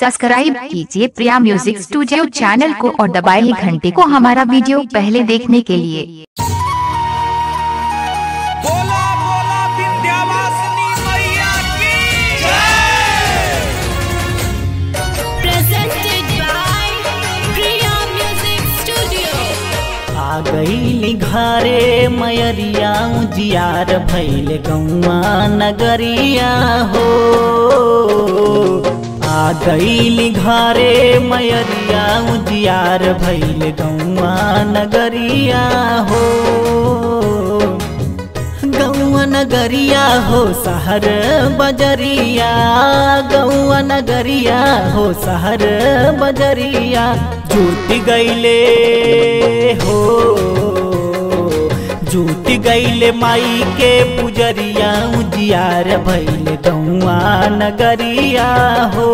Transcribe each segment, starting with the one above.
Subscribe कीजिए प्रिया music studio channel को और दबाइए घंटे को हमारा वीडियो पहले देखने के लिए। गईली घरे मयरिया जियार भैल गौआ नगरिया हो। आ गईली घरे मयरिया, उजियार भैल गौआ नगरिया हो। गौआ नगरिया हो शहर बजरिया गौआ नगरिया हो शहर बजरिया जूट गईले हो। जूट गईले माई के पुजरिया उजियार भैल गौआ नगरिया हो।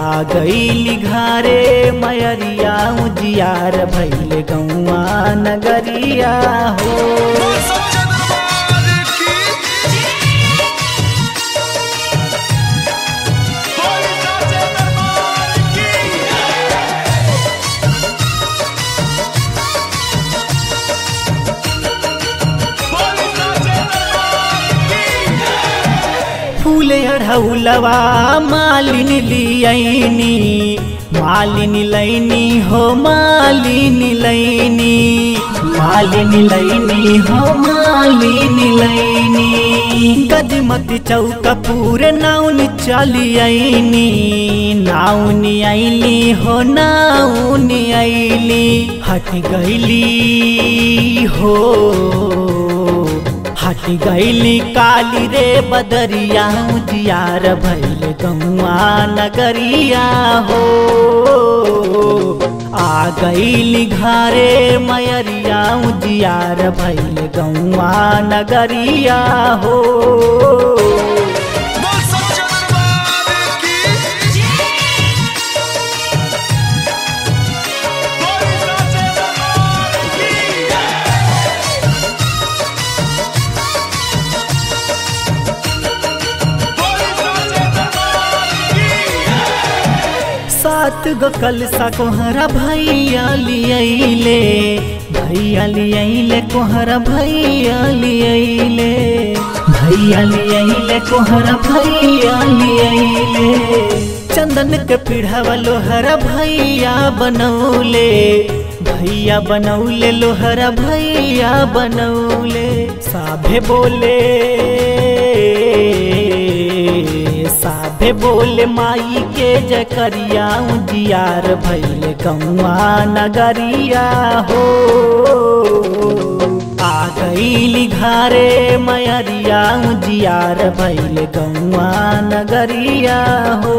आ गईली घरे मयरिया उजियार भैल गौआ नगरिया हो। फूल अढ़ौलवा मालिन लियनी, मालिन लैनी हो, मालिन लैनी मालिन लैनी हो, मालिन लैनी। गजमती चौक पूरे नाउन चली आईनी नाउन आईली हो, नाउन आईली हट गईली हो। हट गईली काली रे बदरिया जियार भैल गौआ नगरिया हो। आ गईली घरे मयरिया जियार भैल गौआ नगरिया हो। सात गो कलसा कोहरा भैया लियले भैया लियले कोहरा भैया लियले भैया लियले कोहरा भैया लियले। चंदन के पीढ़ा पीढ़ावा लोहरा भैया बनौले भैया बनौले लोहरा भैया बनौले साभे बोले। साभे बोले माई के जकरिया, उजियार भैल गौआ नगरिया हो। आ गईली घरे मयरिया, उजियार भैल गौआ नगरिया हो।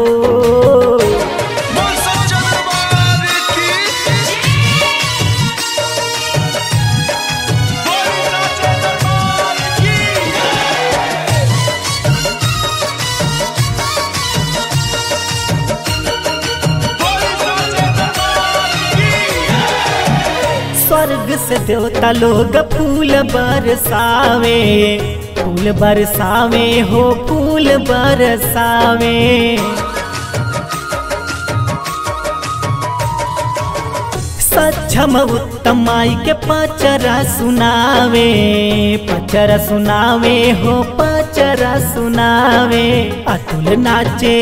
स्वर्ग से देवता लोग फूल बरसावे। फूल बरसावे हो, फूल बरसावे। सक्षम उत्तम माई के पचरा सुनावे पचरा सुनावे हो, पचरा सुनावे। अतुल नाचे।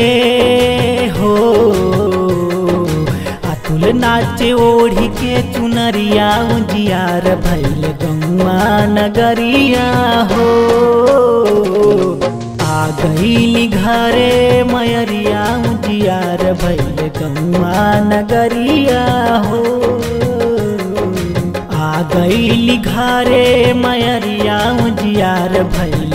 नाचे ओढ़ी के चुनरिया जियार भैल गौआ नगरिया हो। आ गईली घरे मयरिया जियार भैल गौआ नगरिया हो। आ गईली घरे मयरिया जियार भैल